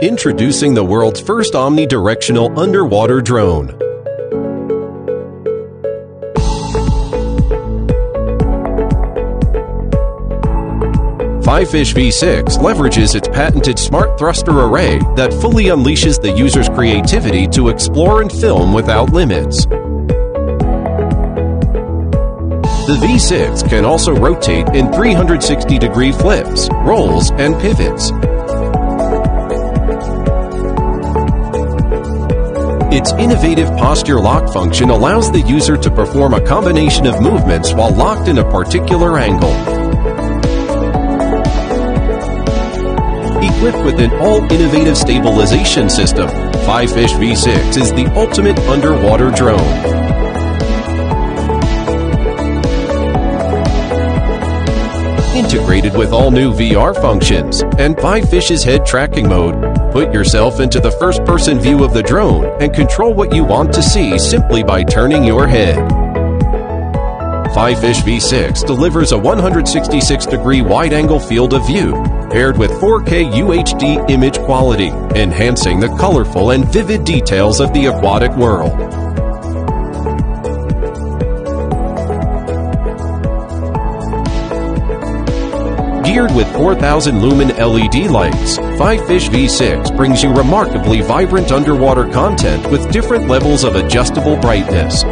Introducing the world's first omnidirectional underwater drone. FIFISH V6 leverages its patented smart thruster array that fully unleashes the user's creativity to explore and film without limits. The V6 can also rotate in 360 degree flips, rolls, and pivots. Its innovative posture lock function allows the user to perform a combination of movements while locked in a particular angle. Equipped with an all-innovative stabilization system, FIFISH V6 is the ultimate underwater drone. integrated with all new VR functions and FIFISH's head tracking mode Put yourself into the first person view of the drone and control what you want to see simply by turning your head. FIFISH V6 delivers a 166 degree wide angle field of view paired with 4K UHD image quality, enhancing the colorful and vivid details of the aquatic world. Geared with 4,000 lumen LED lights, FIFISH V6 brings you remarkably vibrant underwater content with different levels of adjustable brightness.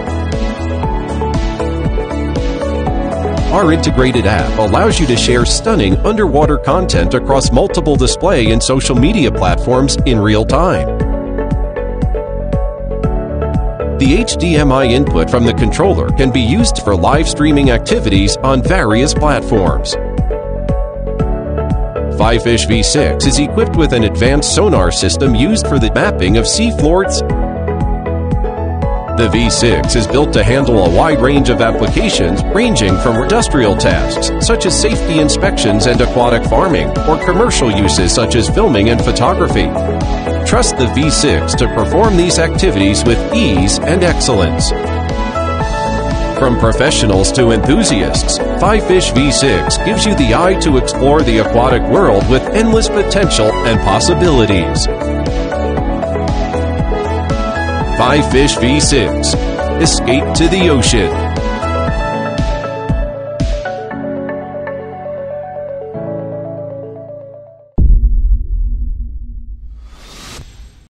Our integrated app allows you to share stunning underwater content across multiple display and social media platforms in real time. The HDMI input from the controller can be used for live streaming activities on various platforms. FIFISH V6 is equipped with an advanced sonar system used for the mapping of seafloors. The V6 is built to handle a wide range of applications ranging from industrial tasks such as safety inspections and aquatic farming or commercial uses such as filming and photography. Trust the V6 to perform these activities with ease and excellence. From professionals to enthusiasts, FIFISH V6 gives you the eye to explore the aquatic world with endless potential and possibilities. FIFISH V6 Escape to the ocean.